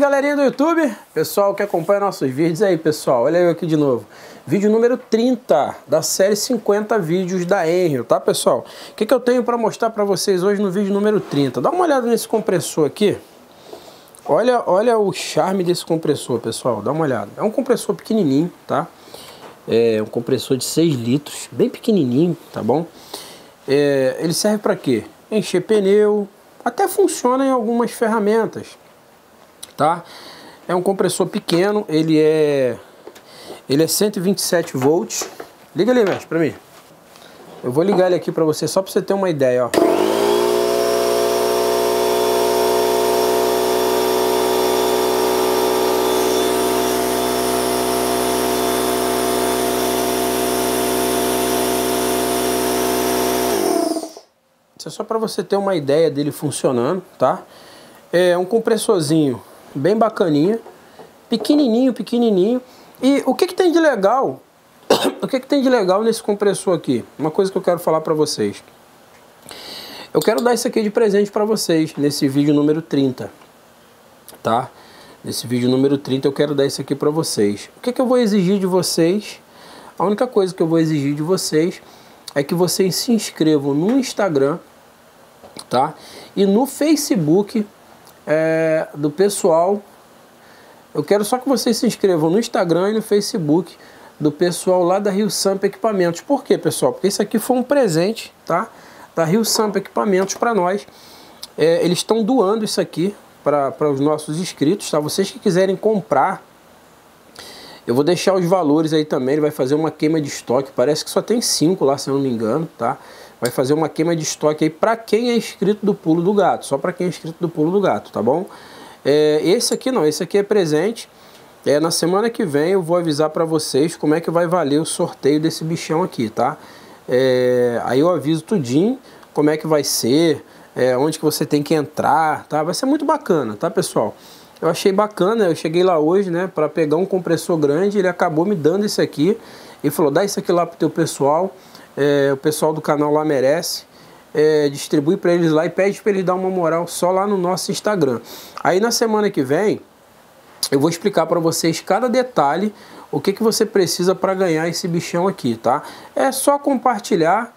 galerinha do YouTube, pessoal que acompanha nossos vídeos aí, pessoal, olha eu aqui de novo. Vídeo número 30 da série 50 vídeos da Enrio, tá pessoal? O que, que eu tenho para mostrar para vocês hoje no vídeo número 30? Dá uma olhada nesse compressor aqui. Olha, olha o charme desse compressor, pessoal, dá uma olhada. É um compressor pequenininho, tá? É um compressor de 6 litros, bem pequenininho, tá bom? É, ele serve para quê? Encher pneu, até funciona em algumas ferramentas, tá? É um compressor pequeno, ele é ele é 127 volts. Liga ali, mestre, para mim. Eu vou ligar ele aqui para você só para você ter uma ideia, ó. Isso é só para você ter uma ideia dele funcionando, tá? É um compressorzinho bem bacaninha, pequenininho, pequenininho. E o que, que tem de legal? o que, que tem de legal nesse compressor aqui? Uma coisa que eu quero falar para vocês. Eu quero dar isso aqui de presente para vocês nesse vídeo número 30, tá? Nesse vídeo número 30 eu quero dar isso aqui para vocês. O que, que eu vou exigir de vocês? A única coisa que eu vou exigir de vocês é que vocês se inscrevam no Instagram, tá? E no Facebook é, do pessoal. Eu quero só que vocês se inscrevam no Instagram e no Facebook do pessoal lá da Rio Sampa Equipamentos. Por quê, pessoal? Porque isso aqui foi um presente, tá? Da Rio Sampa Equipamentos para nós. É, eles estão doando isso aqui para os nossos inscritos, tá? Vocês que quiserem comprar, eu vou deixar os valores aí também. Ele vai fazer uma queima de estoque. Parece que só tem cinco lá, se eu não me engano, tá? Vai fazer uma queima de estoque aí para quem é inscrito do Pulo do Gato. Só para quem é inscrito do Pulo do Gato, tá bom? É, esse aqui não, esse aqui é presente. É, na semana que vem eu vou avisar para vocês como é que vai valer o sorteio desse bichão aqui, tá? É, aí eu aviso tudinho como é que vai ser, é, onde que você tem que entrar, tá? Vai ser muito bacana, tá, pessoal? Eu achei bacana, eu cheguei lá hoje, né, para pegar um compressor grande, ele acabou me dando esse aqui e falou, dá isso aqui lá pro teu pessoal é, o pessoal do canal lá merece. É, distribui para eles lá e pede para eles dar uma moral só lá no nosso Instagram. Aí na semana que vem eu vou explicar para vocês cada detalhe o que, que você precisa para ganhar esse bichão aqui, tá? É só compartilhar,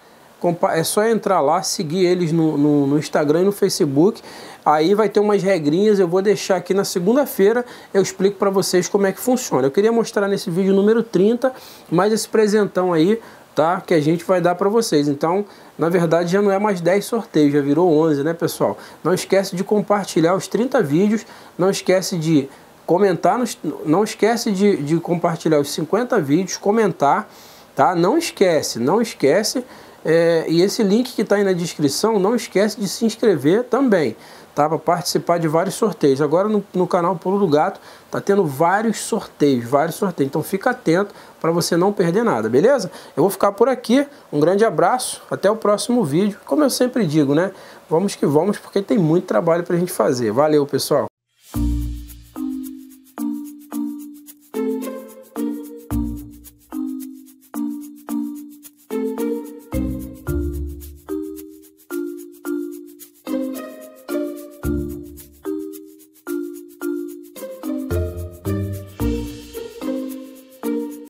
é só entrar lá, seguir eles no, no, no Instagram e no Facebook. Aí vai ter umas regrinhas, eu vou deixar aqui na segunda-feira, eu explico para vocês como é que funciona. Eu queria mostrar nesse vídeo número 30, mais esse presentão aí tá? Que a gente vai dar para vocês. Então, na verdade, já não é mais 10 sorteios, já virou 11, né, pessoal? Não esquece de compartilhar os 30 vídeos, não esquece de comentar, nos, não esquece de, de compartilhar os 50 vídeos, comentar, tá? Não esquece, não esquece. É, e esse link que está aí na descrição, não esquece de se inscrever também tá? Para participar de vários sorteios. Agora no, no canal Pulo do Gato tá tendo vários sorteios, vários sorteios. Então fica atento para você não perder nada, beleza? Eu vou ficar por aqui. Um grande abraço, até o próximo vídeo. Como eu sempre digo, né? Vamos que vamos, porque tem muito trabalho para a gente fazer. Valeu, pessoal!